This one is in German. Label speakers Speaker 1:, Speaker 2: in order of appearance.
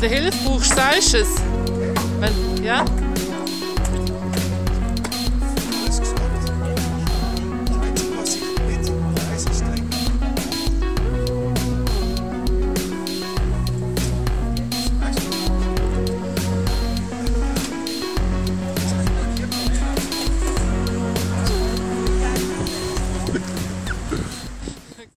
Speaker 1: Wenn du Hilfe brauchst, sagst du es. Wenn, ja?